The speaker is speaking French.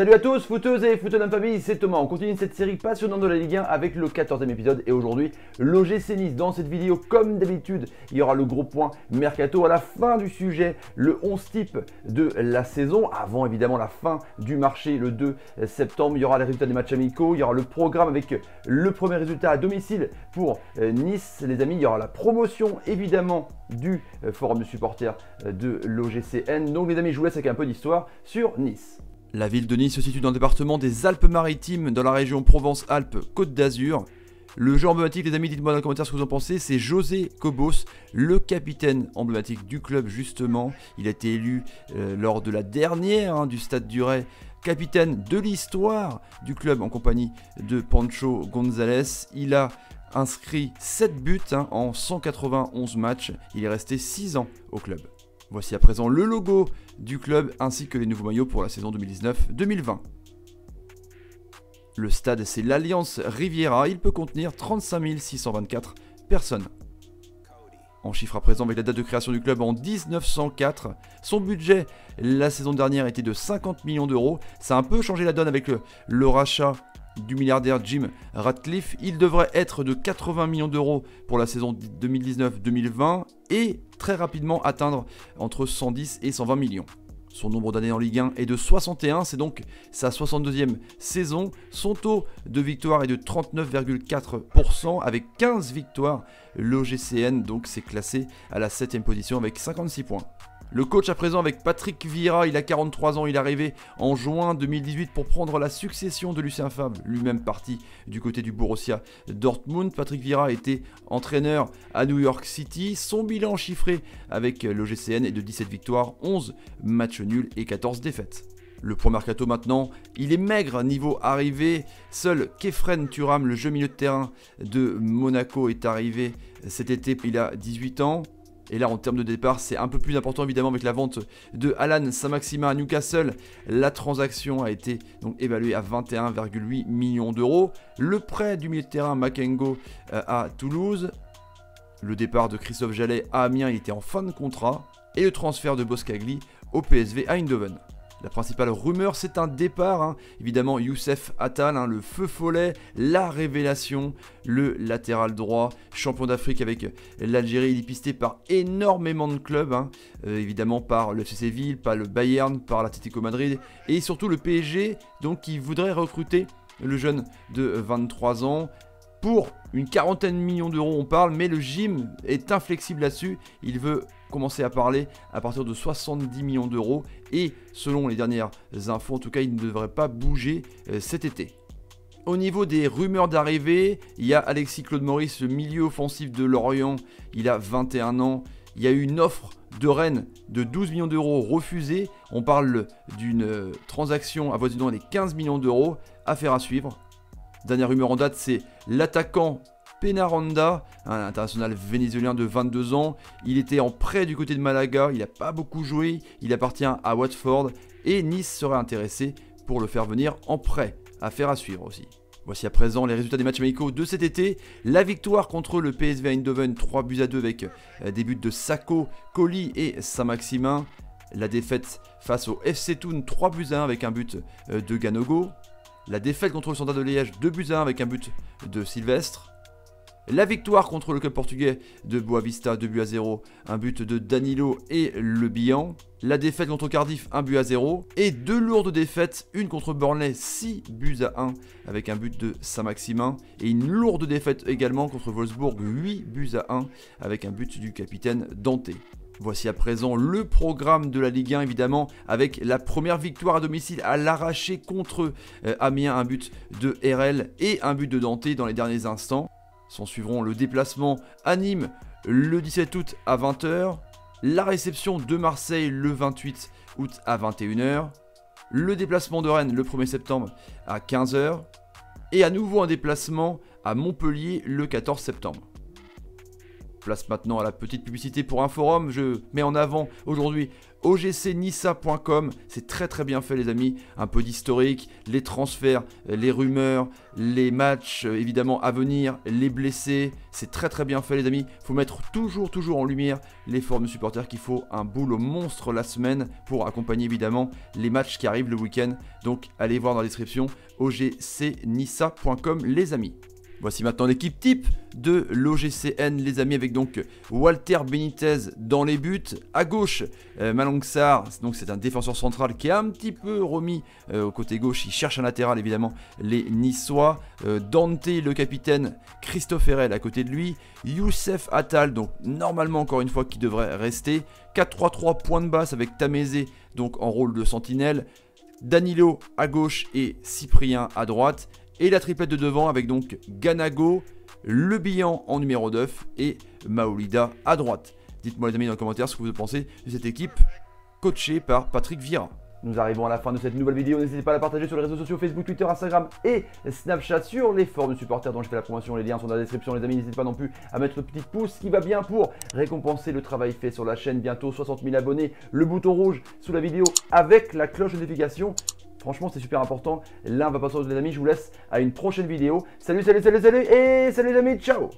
Salut à tous, footeuses et footeux famille, c'est Thomas. On continue cette série passionnante de la Ligue 1 avec le 14e épisode et aujourd'hui l'OGC Nice. Dans cette vidéo, comme d'habitude, il y aura le gros point mercato à la fin du sujet, le 11 type de la saison, avant évidemment la fin du marché le 2 septembre. Il y aura les résultats des matchs amicaux, il y aura le programme avec le premier résultat à domicile pour euh, Nice, les amis. Il y aura la promotion évidemment du euh, forum de supporters euh, de l'OGCN. Donc les amis, je vous laisse avec un peu d'histoire sur Nice. La ville de Nice se situe dans le département des Alpes-Maritimes, dans la région Provence-Alpes-Côte d'Azur. Le jeu emblématique, les amis, dites-moi dans les commentaires ce que vous en pensez, c'est José Cobos, le capitaine emblématique du club justement. Il a été élu euh, lors de la dernière hein, du Stade du Ray, capitaine de l'histoire du club en compagnie de Pancho González. Il a inscrit 7 buts hein, en 191 matchs. Il est resté 6 ans au club. Voici à présent le logo du club ainsi que les nouveaux maillots pour la saison 2019-2020. Le stade, c'est l'Alliance Riviera. Il peut contenir 35 624 personnes. En chiffre à présent avec la date de création du club en 1904. Son budget la saison dernière était de 50 millions d'euros. Ça a un peu changé la donne avec le rachat du milliardaire Jim Ratcliffe. Il devrait être de 80 millions d'euros pour la saison 2019-2020 et rapidement atteindre entre 110 et 120 millions. Son nombre d'années en Ligue 1 est de 61, c'est donc sa 62e saison. Son taux de victoire est de 39,4% avec 15 victoires. L'OGCN donc s'est classé à la 7 position avec 56 points. Le coach à présent avec Patrick Vieira, il a 43 ans, il est arrivé en juin 2018 pour prendre la succession de Lucien Favre, lui-même parti du côté du Borussia Dortmund. Patrick Vieira était entraîneur à New York City. Son bilan chiffré avec l'OGCN est de 17 victoires, 11 matchs nuls et 14 défaites. Le premier mercato maintenant, il est maigre niveau arrivée. Seul Kefren Turam, le jeu milieu de terrain de Monaco, est arrivé cet été. Il a 18 ans. Et là, en termes de départ, c'est un peu plus important évidemment avec la vente de Alan Saint-Maximin à Newcastle. La transaction a été donc évaluée à 21,8 millions d'euros. Le prêt du milieu de terrain Makengo euh, à Toulouse. Le départ de Christophe Jallet à Amiens, était en fin de contrat. Et le transfert de Boscagli au PSV à Eindhoven. La principale rumeur, c'est un départ. Hein. Évidemment, Youssef Attal, hein, le feu follet, la révélation, le latéral droit, champion d'Afrique avec l'Algérie. Il est pisté par énormément de clubs. Hein. Euh, évidemment, par le FC par le Bayern, par l'Atlético Madrid et surtout le PSG, donc qui voudrait recruter le jeune de 23 ans pour une quarantaine de millions d'euros on parle, mais le gym est inflexible là-dessus. Il veut commencer à parler à partir de 70 millions d'euros et selon les dernières infos, en tout cas, il ne devrait pas bouger euh, cet été. Au niveau des rumeurs d'arrivée, il y a Alexis Claude Maurice, le milieu offensif de Lorient, il a 21 ans. Il y a eu une offre de Rennes de 12 millions d'euros refusée. On parle d'une euh, transaction avoisinant les 15 millions d'euros. Affaire à suivre. Dernière rumeur en date, c'est l'attaquant Penaranda, un international vénézuélien de 22 ans. Il était en prêt du côté de Malaga, il n'a pas beaucoup joué, il appartient à Watford et Nice serait intéressé pour le faire venir en prêt. Affaire à suivre aussi. Voici à présent les résultats des matchs amicaux de cet été. La victoire contre le PSV Eindhoven, 3 buts à 2 avec euh, des buts de Sako, Colli et Saint-Maximin. La défaite face au FC Thun, 3 buts à 1 avec un but euh, de Ganogo. La défaite contre le Standard de Liège, 2 buts à 1 avec un but de Sylvestre. La victoire contre le club portugais de Boavista, 2 buts à 0, un but de Danilo et Le Bihan. La défaite contre Cardiff, 1 but à 0. Et deux lourdes défaites, une contre Burnley, 6 buts à 1 avec un but de Saint-Maximin. Et une lourde défaite également contre Wolfsburg, 8 buts à 1 avec un but du capitaine Dante. Voici à présent le programme de la Ligue 1 évidemment avec la première victoire à domicile à l'arraché contre euh, Amiens, un but de RL et un but de Dante dans les derniers instants. S'en suivront le déplacement à Nîmes le 17 août à 20h, la réception de Marseille le 28 août à 21h, le déplacement de Rennes le 1er septembre à 15h et à nouveau un déplacement à Montpellier le 14 septembre. Place maintenant à la petite publicité pour un forum. Je mets en avant aujourd'hui ogcnissa.com. C'est très très bien fait les amis. Un peu d'historique, les transferts, les rumeurs, les matchs euh, évidemment à venir, les blessés. C'est très très bien fait les amis. Faut mettre toujours toujours en lumière les forums de supporters qu'il faut un boulot monstre la semaine pour accompagner évidemment les matchs qui arrivent le week-end. Donc allez voir dans la description ogcnissa.com les amis. Voici maintenant l'équipe type de l'OGCN, les amis, avec donc Walter Benitez dans les buts. À gauche, euh, donc c'est un défenseur central qui est un petit peu remis euh, au côté gauche. Il cherche un latéral, évidemment, les Niçois. Euh, Dante, le capitaine, Christophe Herrel à côté de lui. Youssef Attal, donc normalement, encore une fois, qui devrait rester. 4-3-3, point de basse avec Tamézé, donc en rôle de sentinelle. Danilo à gauche et Cyprien à droite. Et la triplette de devant avec donc Ganago, Le en numéro 9 et Maolida à droite. Dites-moi les amis dans les commentaires ce que vous pensez de cette équipe coachée par Patrick Vieira. Nous arrivons à la fin de cette nouvelle vidéo. N'hésitez pas à la partager sur les réseaux sociaux Facebook, Twitter, Instagram et Snapchat sur les forums de supporters dont je fais la promotion. Les liens sont dans la description, les amis. N'hésitez pas non plus à mettre le petit pouce qui va bien pour récompenser le travail fait sur la chaîne. Bientôt 60 000 abonnés. Le bouton rouge sous la vidéo avec la cloche de notification. Franchement, c'est super important. Là, on va passer aux les amis. Je vous laisse à une prochaine vidéo. Salut, salut, salut, salut et salut les amis. Ciao